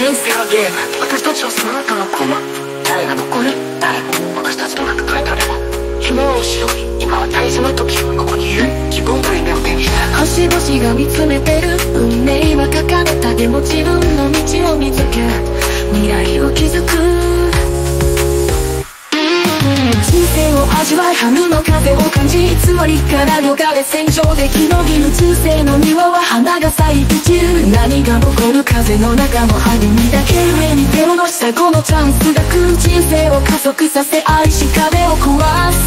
人生のゲーム私たちはその中のコマ誰が残る？誰私たちの中書いてあれば。夢を後ろに今は大事な時。ここにいる。自分が夢を手にした星々が見つめてる。運命は書かれた。でも自分の味わい春の風を感じいつもりから逃れ戦場で生き延びる中世の庭は花が咲いて散る何が起こる風の中の励みだけ上に手を伸したこのチャンスが来る人生を加速させ愛し壁を壊す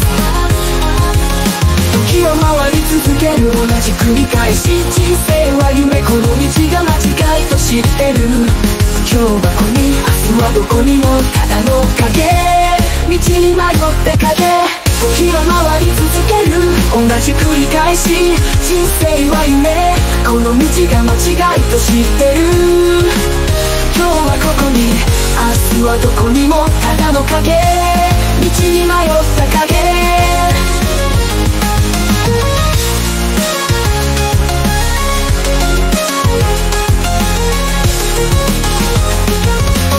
時を回り続ける同じ繰り返し人生は夢この道が間違いと知ってる今日はここに明日はどこにもただの影道に迷って影同じ繰り返し人生は夢。この道が間違いと知ってる。今日はここに明日はどこにもただの影。道に迷った影。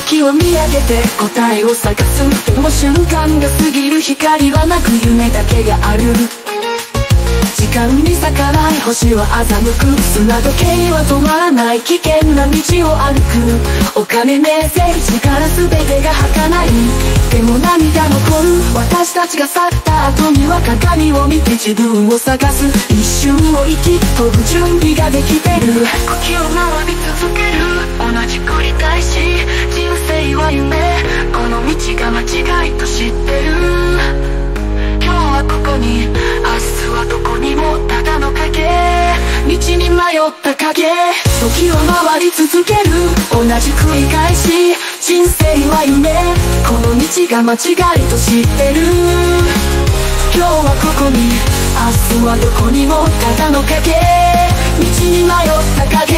時を見上げて答えを探す。でも瞬間が過ぎる光はなく夢だけがある。間に逆らい星は欺く砂時計は止まらない危険な道を歩くお金名声力全てが儚いでも涙残る私たちが去った後には鏡を見て自分を探す一瞬を生き飛ぶ準備ができてる。時を回り続ける。同じに迷った影。時を回り続ける。同じ繰り返し。人生は夢。この道が間違いと知ってる。今日はここに。明日はどこにもただの影道に迷った影。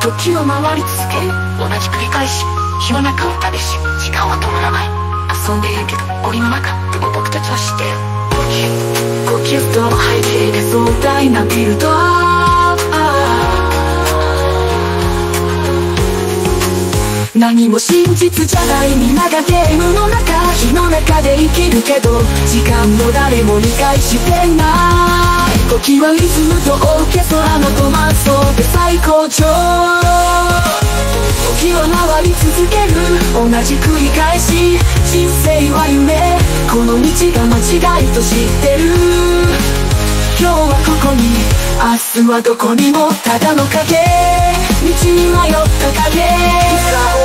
時を回り続ける。同じ繰り返し。日の中を旅し。時間は止まらない。遊んでいるけど檻の中。でも僕たちは知ってる。呼吸と背景で壮大なビルドアップ何も真実じゃないみんながゲームの中火の中で生きるけど時間も誰も理解してない。時はリズムとオーケストラのトマストで最高潮。時を回り続ける同じ繰り返し人生は夢。この道が間違いと知ってる。今日はここに。明日はどこにもただの影。道に迷った影。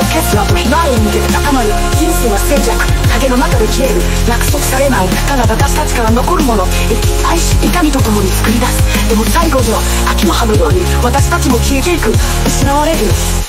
オーケストラとひまわりに向けて高まる人生は静寂。影の中で消える。約束されない。ただ私たちから残るもの。生き愛し痛みとともに作り出す。でも最後には秋の葉のように私たちも消えていく。失われる。